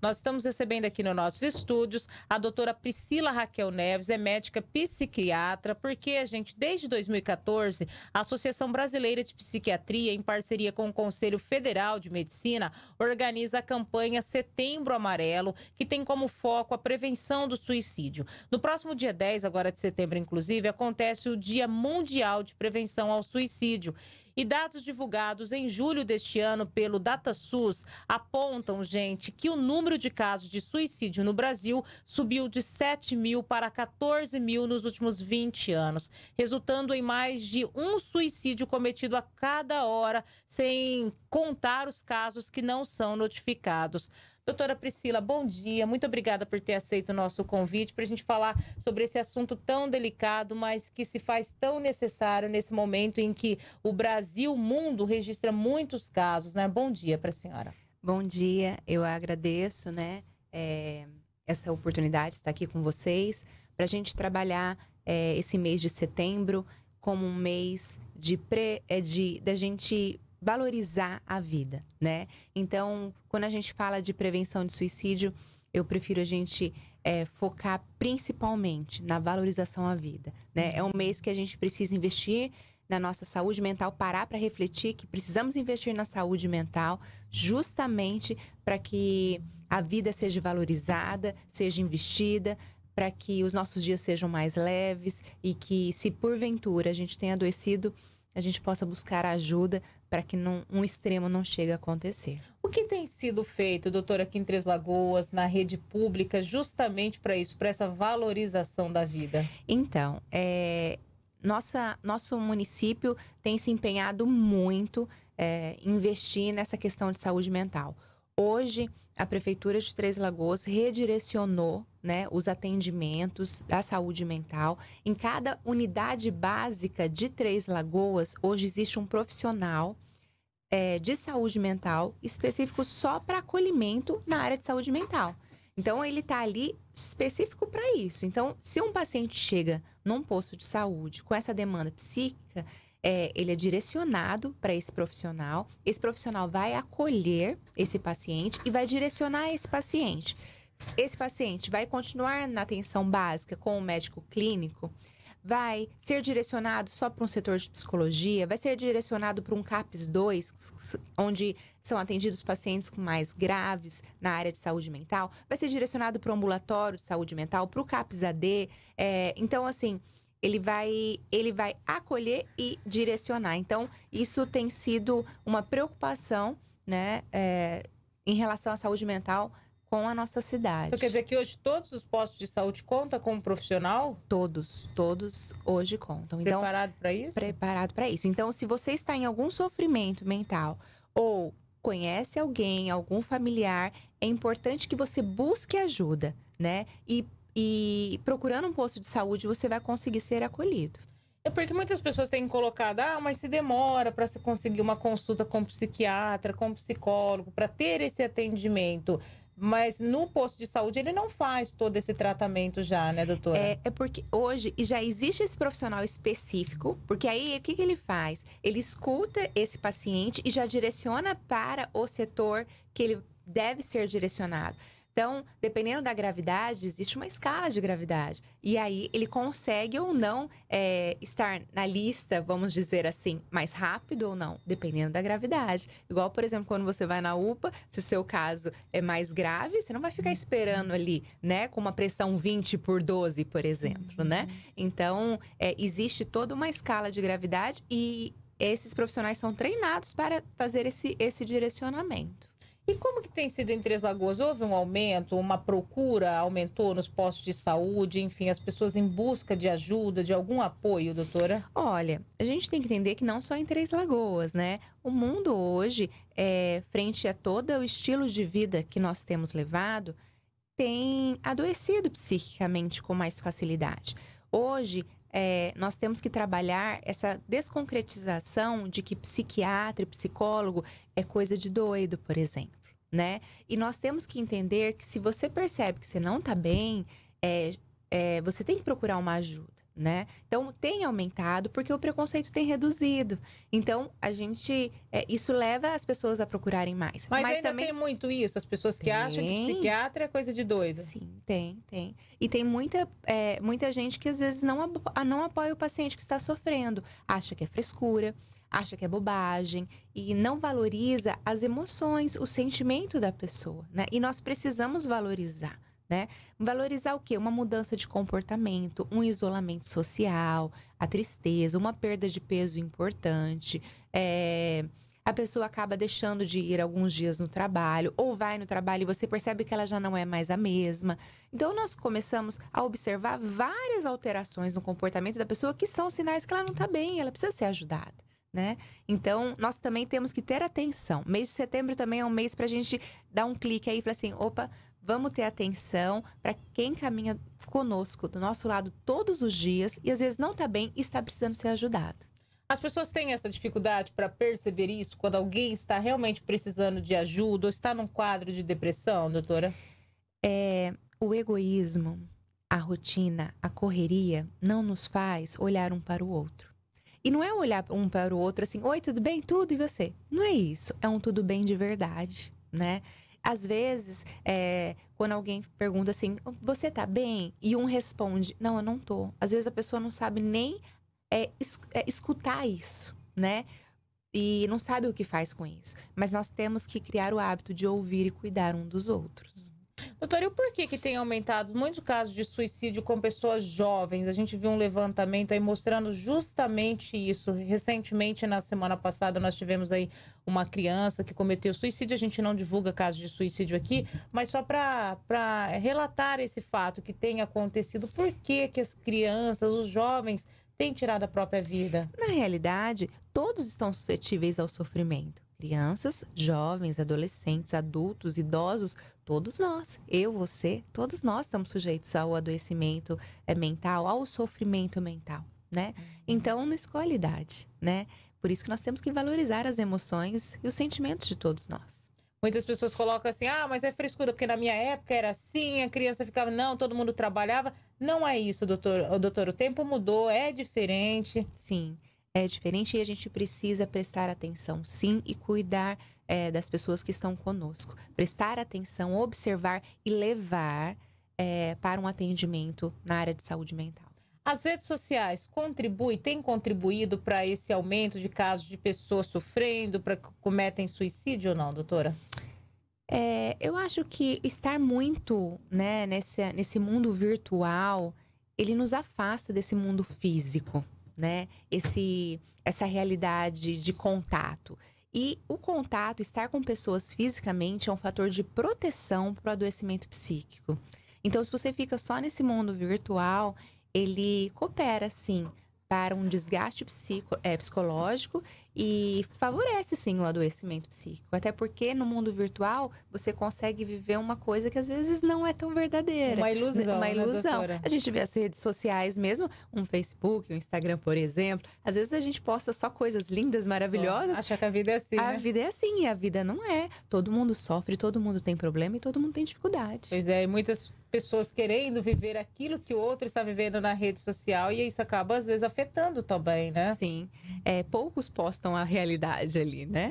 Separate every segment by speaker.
Speaker 1: Nós estamos recebendo aqui nos nossos estúdios a doutora Priscila Raquel Neves, é médica psiquiatra, porque a gente, desde 2014, a Associação Brasileira de Psiquiatria, em parceria com o Conselho Federal de Medicina, organiza a campanha Setembro Amarelo, que tem como foco a prevenção do suicídio. No próximo dia 10, agora de setembro, inclusive, acontece o Dia Mundial de Prevenção ao Suicídio. E dados divulgados em julho deste ano pelo DataSUS apontam, gente, que o número de casos de suicídio no Brasil subiu de 7 mil para 14 mil nos últimos 20 anos, resultando em mais de um suicídio cometido a cada hora, sem contar os casos que não são notificados. Doutora Priscila, bom dia. Muito obrigada por ter aceito o nosso convite para a gente falar sobre esse assunto tão delicado, mas que se faz tão necessário nesse momento em que o Brasil, o mundo, registra muitos casos, né? Bom dia para a senhora.
Speaker 2: Bom dia, eu agradeço, né, é, essa oportunidade de estar aqui com vocês para a gente trabalhar é, esse mês de setembro como um mês de, pre, é, de da gente valorizar a vida, né? Então, quando a gente fala de prevenção de suicídio, eu prefiro a gente é, focar principalmente na valorização à vida, né? É um mês que a gente precisa investir na nossa saúde mental, parar para refletir que precisamos investir na saúde mental justamente para que a vida seja valorizada, seja investida, para que os nossos dias sejam mais leves e que, se porventura a gente tenha adoecido, a gente possa buscar ajuda para que não, um extremo não chegue a acontecer.
Speaker 1: O que tem sido feito, doutora, aqui em Três Lagoas, na rede pública, justamente para isso, para essa valorização da vida?
Speaker 2: Então, é, nossa, nosso município tem se empenhado muito é, em investir nessa questão de saúde mental. Hoje, a Prefeitura de Três Lagoas redirecionou né, os atendimentos da saúde mental. Em cada unidade básica de Três Lagoas, hoje existe um profissional é, de saúde mental específico só para acolhimento na área de saúde mental. Então, ele está ali específico para isso. Então, se um paciente chega num posto de saúde com essa demanda psíquica, é, ele é direcionado para esse profissional. Esse profissional vai acolher esse paciente e vai direcionar esse paciente. Esse paciente vai continuar na atenção básica com o médico clínico, vai ser direcionado só para um setor de psicologia, vai ser direcionado para um CAPS 2, onde são atendidos pacientes mais graves na área de saúde mental, vai ser direcionado para o ambulatório de saúde mental, para o CAPS AD. É, então, assim, ele vai, ele vai acolher e direcionar. Então, isso tem sido uma preocupação, né, é, em relação à saúde mental com a nossa cidade.
Speaker 1: Então, quer dizer que hoje todos os postos de saúde contam com um profissional?
Speaker 2: Todos, todos hoje contam. Então,
Speaker 1: preparado para isso?
Speaker 2: Preparado para isso. Então, se você está em algum sofrimento mental ou conhece alguém, algum familiar, é importante que você busque ajuda, né? E e procurando um posto de saúde, você vai conseguir ser acolhido.
Speaker 1: É porque muitas pessoas têm colocado, ah, mas se demora para você conseguir uma consulta com um psiquiatra, com um psicólogo, para ter esse atendimento. Mas no posto de saúde ele não faz todo esse tratamento já, né, doutora?
Speaker 2: É, é porque hoje já existe esse profissional específico, porque aí o que, que ele faz? Ele escuta esse paciente e já direciona para o setor que ele deve ser direcionado. Então, dependendo da gravidade, existe uma escala de gravidade. E aí, ele consegue ou não é, estar na lista, vamos dizer assim, mais rápido ou não, dependendo da gravidade. Igual, por exemplo, quando você vai na UPA, se o seu caso é mais grave, você não vai ficar esperando ali, né, com uma pressão 20 por 12, por exemplo, né? uhum. Então, é, existe toda uma escala de gravidade e esses profissionais são treinados para fazer esse, esse direcionamento.
Speaker 1: E como que tem sido em Três Lagoas? Houve um aumento, uma procura aumentou nos postos de saúde, enfim, as pessoas em busca de ajuda, de algum apoio, doutora?
Speaker 2: Olha, a gente tem que entender que não só em Três Lagoas, né? O mundo hoje, é, frente a todo o estilo de vida que nós temos levado, tem adoecido psiquicamente com mais facilidade. Hoje, é, nós temos que trabalhar essa desconcretização de que psiquiatra e psicólogo é coisa de doido, por exemplo né? E nós temos que entender que se você percebe que você não está bem, é, é, você tem que procurar uma ajuda, né? Então tem aumentado porque o preconceito tem reduzido. Então a gente é, isso leva as pessoas a procurarem mais.
Speaker 1: Mas, Mas ainda também... tem muito isso, as pessoas que tem. acham que psiquiatra é coisa de doido.
Speaker 2: Sim, tem, tem. E tem muita, é, muita gente que às vezes não, não apoia o paciente que está sofrendo, acha que é frescura acha que é bobagem e não valoriza as emoções, o sentimento da pessoa, né? E nós precisamos valorizar né? Valorizar o quê? Uma mudança de comportamento, um isolamento social, a tristeza, uma perda de peso importante. É... A pessoa acaba deixando de ir alguns dias no trabalho, ou vai no trabalho e você percebe que ela já não é mais a mesma. Então, nós começamos a observar várias alterações no comportamento da pessoa que são sinais que ela não está bem, ela precisa ser ajudada. Né? Então, nós também temos que ter atenção. Mês de setembro também é um mês para a gente dar um clique aí e falar assim: opa, Vamos ter atenção para quem caminha conosco, do nosso lado, todos os dias e às vezes não está bem e está precisando ser ajudado.
Speaker 1: As pessoas têm essa dificuldade para perceber isso quando alguém está realmente precisando de ajuda ou está num quadro de depressão, doutora?
Speaker 2: É, o egoísmo, a rotina, a correria não nos faz olhar um para o outro. E não é olhar um para o outro assim, oi, tudo bem? Tudo e você? Não é isso. É um tudo bem de verdade, né? Às vezes, é, quando alguém pergunta assim, você tá bem? E um responde, não, eu não tô. Às vezes a pessoa não sabe nem é, es é, escutar isso, né? E não sabe o que faz com isso. Mas nós temos que criar o hábito de ouvir e cuidar um dos outros.
Speaker 1: Doutor, e o porquê que tem aumentado muitos casos de suicídio com pessoas jovens? A gente viu um levantamento aí mostrando justamente isso. Recentemente, na semana passada, nós tivemos aí uma criança que cometeu suicídio. A gente não divulga casos de suicídio aqui, mas só para relatar esse fato que tem acontecido. Por que, que as crianças, os jovens, têm tirado a própria vida?
Speaker 2: Na realidade, todos estão suscetíveis ao sofrimento crianças, jovens, adolescentes, adultos, idosos, todos nós, eu, você, todos nós estamos sujeitos ao adoecimento é, mental, ao sofrimento mental, né? Uhum. Então, não escolhe idade, né? Por isso que nós temos que valorizar as emoções e os sentimentos de todos nós.
Speaker 1: Muitas pessoas colocam assim, ah, mas é frescura, porque na minha época era assim, a criança ficava, não, todo mundo trabalhava. Não é isso, doutor. doutor, o tempo mudou, é diferente.
Speaker 2: Sim é diferente e a gente precisa prestar atenção, sim, e cuidar é, das pessoas que estão conosco. Prestar atenção, observar e levar é, para um atendimento na área de saúde mental.
Speaker 1: As redes sociais contribuem, têm contribuído para esse aumento de casos de pessoas sofrendo, para que cometem suicídio ou não, doutora?
Speaker 2: É, eu acho que estar muito né, nesse, nesse mundo virtual, ele nos afasta desse mundo físico né? Esse, essa realidade de contato. E o contato, estar com pessoas fisicamente, é um fator de proteção para o adoecimento psíquico. Então, se você fica só nesse mundo virtual, ele coopera, sim, para um desgaste psico, é, psicológico e favorece sim o adoecimento psíquico. Até porque no mundo virtual você consegue viver uma coisa que às vezes não é tão verdadeira.
Speaker 1: Uma ilusão.
Speaker 2: Uma né, ilusão.
Speaker 1: Né,
Speaker 2: a gente vê as redes sociais mesmo, um Facebook, um Instagram, por exemplo. Às vezes a gente posta só coisas lindas, maravilhosas.
Speaker 1: Só. Acha que a vida é assim.
Speaker 2: A
Speaker 1: né?
Speaker 2: vida é assim e a vida não é. Todo mundo sofre, todo mundo tem problema e todo mundo tem dificuldade.
Speaker 1: Pois é, e muitas pessoas querendo viver aquilo que o outro está vivendo na rede social e isso acaba às vezes afetando também, né?
Speaker 2: Sim. É, poucos postam a realidade ali, né?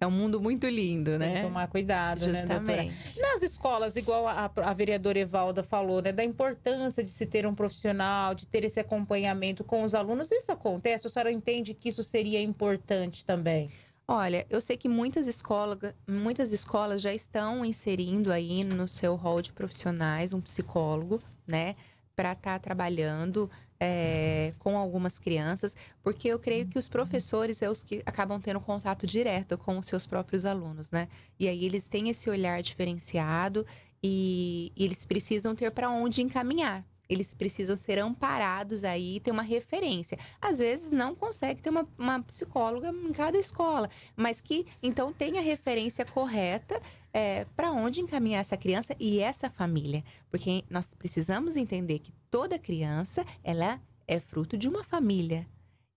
Speaker 2: É, é um mundo muito lindo, né?
Speaker 1: Tem que tomar cuidado,
Speaker 2: Justamente.
Speaker 1: né, doutora? Nas escolas, igual a, a vereadora Evalda falou, né, da importância de se ter um profissional, de ter esse acompanhamento com os alunos, isso acontece? A senhora entende que isso seria importante também?
Speaker 2: Olha, eu sei que muitas escolas, muitas escolas já estão inserindo aí no seu rol de profissionais um psicólogo, né? Para estar tá trabalhando é, com algumas crianças, porque eu creio que os professores é os que acabam tendo contato direto com os seus próprios alunos, né? E aí eles têm esse olhar diferenciado e, e eles precisam ter para onde encaminhar, eles precisam ser amparados aí, ter uma referência. Às vezes não consegue ter uma, uma psicóloga em cada escola, mas que então tenha referência correta é, para onde encaminhar essa criança e essa família. Porque nós precisamos entender que toda criança, ela é fruto de uma família.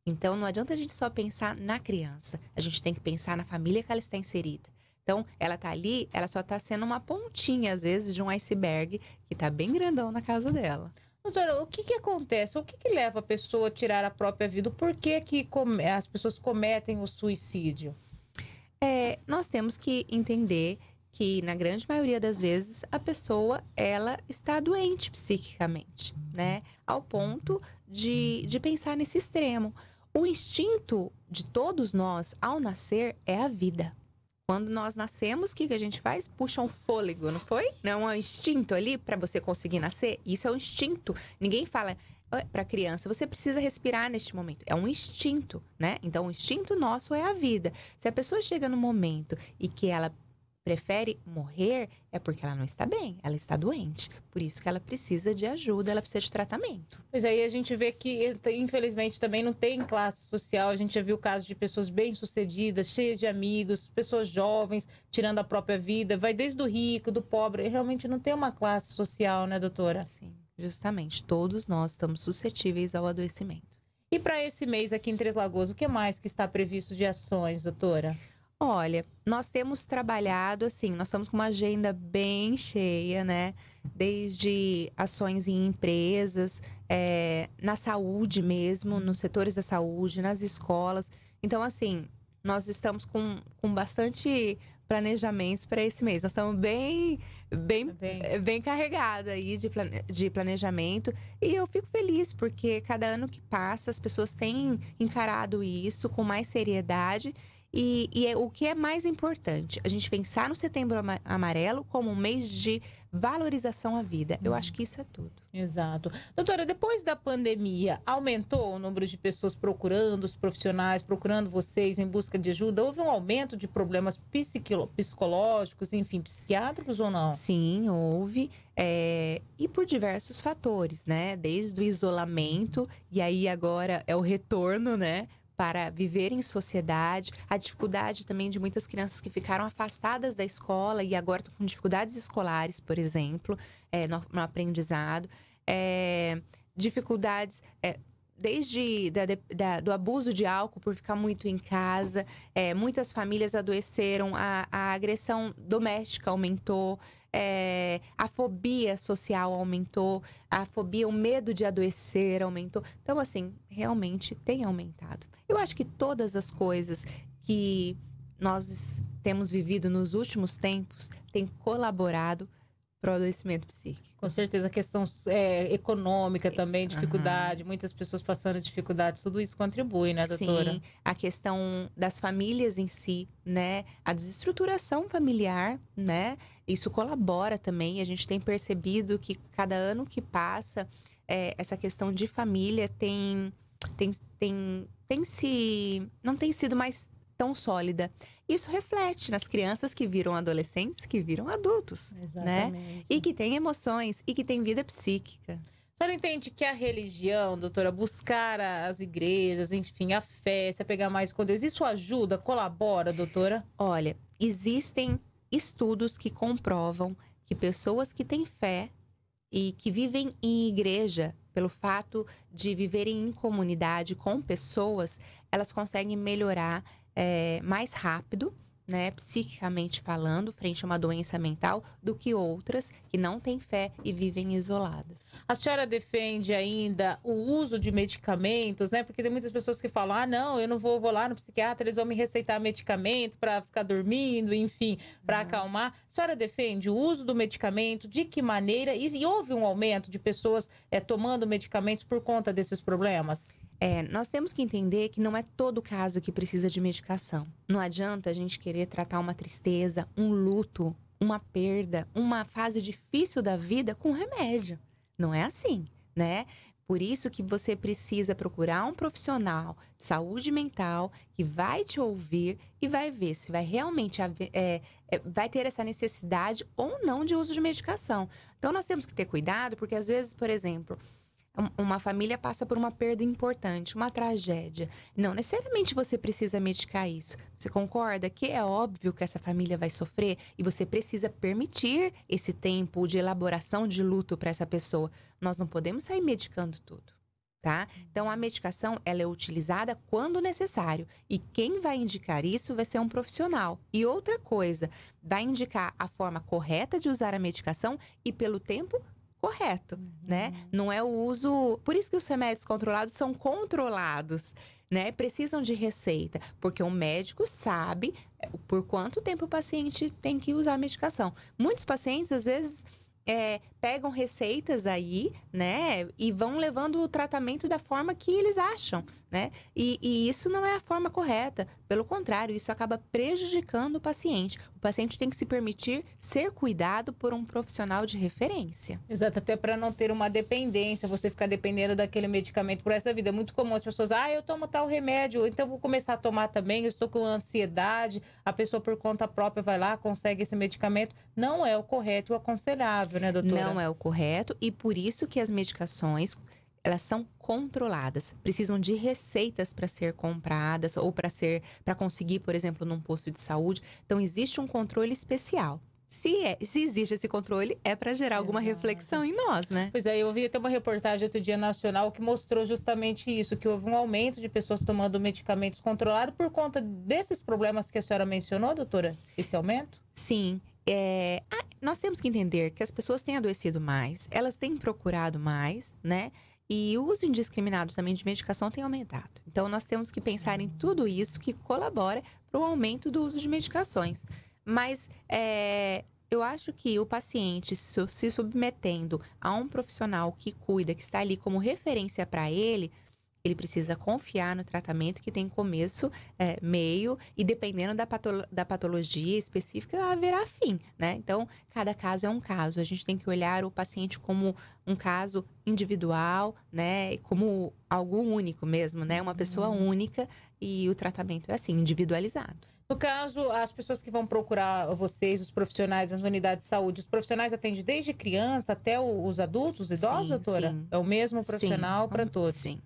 Speaker 2: Então não adianta a gente só pensar na criança, a gente tem que pensar na família que ela está inserida. Então, ela está ali, ela só está sendo uma pontinha, às vezes, de um iceberg que está bem grandão na casa dela.
Speaker 1: Doutora, o que, que acontece? O que, que leva a pessoa a tirar a própria vida? Por que, que as pessoas cometem o suicídio?
Speaker 2: É, nós temos que entender que na grande maioria das vezes a pessoa ela está doente psiquicamente, né? Ao ponto de, de pensar nesse extremo. O instinto de todos nós ao nascer é a vida. Quando nós nascemos, o que, que a gente faz? Puxa um fôlego, não foi? Não é um instinto ali para você conseguir nascer? Isso é um instinto. Ninguém fala para criança, você precisa respirar neste momento. É um instinto, né? Então, o instinto nosso é a vida. Se a pessoa chega no momento e que ela prefere morrer é porque ela não está bem, ela está doente. Por isso que ela precisa de ajuda, ela precisa de tratamento.
Speaker 1: Mas aí a gente vê que, infelizmente, também não tem classe social. A gente já viu casos de pessoas bem-sucedidas, cheias de amigos, pessoas jovens, tirando a própria vida. Vai desde o rico, do pobre. Realmente não tem uma classe social, né, doutora?
Speaker 2: Sim, justamente. Todos nós estamos suscetíveis ao adoecimento.
Speaker 1: E para esse mês aqui em Três Lagoas, o que mais que está previsto de ações, doutora?
Speaker 2: Olha, nós temos trabalhado assim, nós estamos com uma agenda bem cheia, né? Desde ações em empresas, é, na saúde mesmo, nos setores da saúde, nas escolas. Então, assim, nós estamos com, com bastante planejamentos para esse mês. Nós estamos bem, bem, bem, eh, bem carregados aí de, plane, de planejamento. E eu fico feliz, porque cada ano que passa, as pessoas têm encarado isso com mais seriedade e, e é, o que é mais importante, a gente pensar no Setembro Amarelo como um mês de valorização à vida. Eu acho que isso é tudo.
Speaker 1: Exato. Doutora, depois da pandemia, aumentou o número de pessoas procurando os profissionais, procurando vocês em busca de ajuda? Houve um aumento de problemas psicológicos, enfim, psiquiátricos ou não?
Speaker 2: Sim, houve. É... E por diversos fatores, né? Desde o isolamento, e aí agora é o retorno, né? Para viver em sociedade, a dificuldade também de muitas crianças que ficaram afastadas da escola e agora estão com dificuldades escolares, por exemplo, é, no, no, aprendizado, é, dificuldades. É, desde da, da, do abuso de álcool por ficar muito em casa, é, muitas famílias adoeceram, a, a agressão doméstica aumentou, é, a fobia social aumentou, a fobia, o medo de adoecer aumentou. Então, assim, realmente tem aumentado. Eu acho que todas as coisas que nós temos vivido nos últimos tempos têm colaborado para o adoecimento psíquico.
Speaker 1: Com certeza, a questão é, econômica também, dificuldade, uhum. muitas pessoas passando dificuldades, tudo isso contribui, né, doutora?
Speaker 2: Sim, a questão das famílias em si, né, a desestruturação familiar, né, isso colabora também. A gente tem percebido que cada ano que passa, é, essa questão de família tem, tem, tem, tem se, não tem sido mais tão sólida. Isso reflete nas crianças que viram adolescentes, que viram adultos, né? Exatamente. né? E que têm emoções e que têm vida psíquica.
Speaker 1: A senhora entende que a religião, doutora, buscar as igrejas, enfim, a fé, se apegar mais com Deus, isso ajuda, colabora, doutora?
Speaker 2: Olha, existem estudos que comprovam que pessoas que têm fé e que vivem em igreja, pelo fato de viverem em comunidade com pessoas, elas conseguem melhorar é, mais rápido, né, psiquicamente falando, frente a uma doença mental, do que outras que não têm fé e vivem isoladas.
Speaker 1: A senhora defende ainda o uso de medicamentos, né? Porque tem muitas pessoas que falam: ah, não, eu não vou, vou lá no psiquiatra, eles vão me receitar medicamento para ficar dormindo, enfim, para acalmar. A senhora defende o uso do medicamento, de que maneira? E, e houve um aumento de pessoas é, tomando medicamentos por conta desses problemas?
Speaker 2: É, nós temos que entender que não é todo caso que precisa de medicação. Não adianta a gente querer tratar uma tristeza, um luto, uma perda, uma fase difícil da vida com remédio. Não é assim, né? Por isso que você precisa procurar um profissional de saúde mental que vai te ouvir e vai ver se vai realmente é, é, vai ter essa necessidade ou não de uso de medicação. Então nós temos que ter cuidado, porque às vezes, por exemplo, uma família passa por uma perda importante, uma tragédia. Não necessariamente você precisa medicar isso. Você concorda que é óbvio que essa família vai sofrer e você precisa permitir esse tempo de elaboração de luto para essa pessoa. Nós não podemos sair medicando tudo. Tá? Então a medicação ela é utilizada quando necessário e quem vai indicar isso vai ser um profissional. E outra coisa, vai indicar a forma correta de usar a medicação e pelo tempo correto, uhum. né? Não é o uso. Por isso que os remédios controlados são controlados. Né, precisam de receita, porque o médico sabe é, por quanto tempo o paciente tem que usar a medicação. Muitos pacientes, às vezes, é, pegam receitas aí, né? E vão levando o tratamento da forma que eles acham, né? E, e, isso não é a forma correta. Pelo contrário, isso acaba prejudicando o paciente. O paciente tem que se permitir ser cuidado por um profissional de referência.
Speaker 1: Exato, até para não ter uma dependência, você ficar dependendo daquele medicamento por essa vida. É muito comum as pessoas, ah, eu tomo tal remédio, então vou começar a tomar também, eu estou com ansiedade, a pessoa por conta própria vai lá, consegue esse medicamento. Não é o correto o aconselhável, né, doutora?
Speaker 2: Não é o correto e por isso que as medicações elas são controladas, precisam de receitas para ser compradas ou para ser para conseguir, por exemplo, num posto de saúde. Então existe um controle especial. Se, é, se existe esse controle, é para gerar alguma Exato. reflexão em nós, né?
Speaker 1: Pois é, eu vi até uma reportagem outro dia nacional que mostrou justamente isso, que houve um aumento de pessoas tomando medicamentos controlados por conta desses problemas que a senhora mencionou, doutora? Esse aumento?
Speaker 2: Sim. É, nós temos que entender que as pessoas têm adoecido mais, elas têm procurado mais, né? E o uso indiscriminado também de medicação tem aumentado. Então, nós temos que pensar em tudo isso que colabora para o aumento do uso de medicações. Mas é, eu acho que o paciente se submetendo a um profissional que cuida, que está ali como referência para ele, ele precisa confiar no tratamento que tem começo, é, meio e dependendo da, patolo da patologia específica, haverá fim, né? Então, cada caso é um caso. A gente tem que olhar o paciente como um caso individual, né? Como algo único mesmo, né? Uma pessoa uhum. única e o tratamento é assim, individualizado.
Speaker 1: No caso, as pessoas que vão procurar vocês, os profissionais nas unidades de saúde, os profissionais atendem desde criança até os adultos, idosos, sim, doutora? Sim. É o mesmo profissional para todos?
Speaker 2: Sim.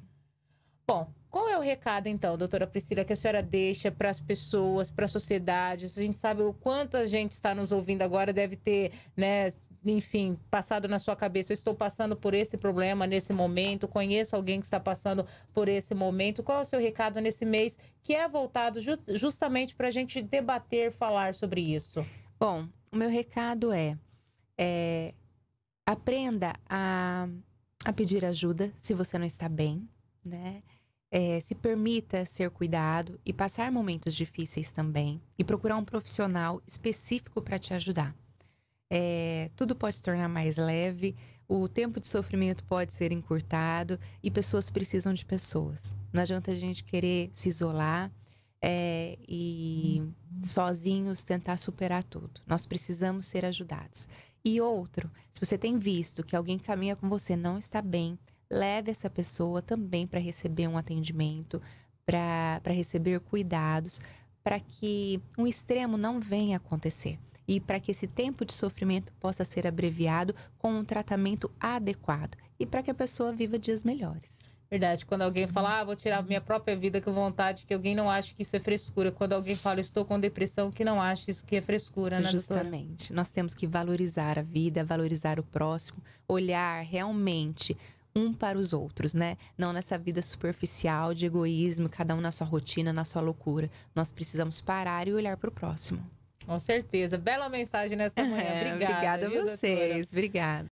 Speaker 1: Bom, qual é o recado, então, doutora Priscila, que a senhora deixa para as pessoas, para a sociedade? A gente sabe o quanto a gente está nos ouvindo agora, deve ter, né, enfim, passado na sua cabeça, eu estou passando por esse problema nesse momento, conheço alguém que está passando por esse momento. Qual é o seu recado nesse mês que é voltado ju justamente para a gente debater, falar sobre isso?
Speaker 2: Bom, o meu recado é, é aprenda a, a pedir ajuda se você não está bem, né? É, se permita ser cuidado e passar momentos difíceis também e procurar um profissional específico para te ajudar. É, tudo pode se tornar mais leve, o tempo de sofrimento pode ser encurtado e pessoas precisam de pessoas. Não adianta a gente querer se isolar é, e sozinhos tentar superar tudo. Nós precisamos ser ajudados. E outro, se você tem visto que alguém caminha com você não está bem, leve essa pessoa também para receber um atendimento, para receber cuidados, para que um extremo não venha acontecer e para que esse tempo de sofrimento possa ser abreviado com um tratamento adequado e para que a pessoa viva dias melhores.
Speaker 1: Verdade. Quando alguém fala, ah, vou tirar minha própria vida com vontade, que alguém não acha que isso é frescura. Quando alguém fala, estou com depressão, que não acha isso que é frescura, né,
Speaker 2: Justamente.
Speaker 1: Doutora?
Speaker 2: Nós temos que valorizar a vida, valorizar o próximo, olhar realmente um para os outros, né? Não nessa vida superficial de egoísmo, cada um na sua rotina, na sua loucura. Nós precisamos parar e olhar para o próximo.
Speaker 1: Com certeza. Bela mensagem nessa manhã. Obrigada.
Speaker 2: Obrigada a vocês.
Speaker 1: Doutora?
Speaker 2: Obrigada.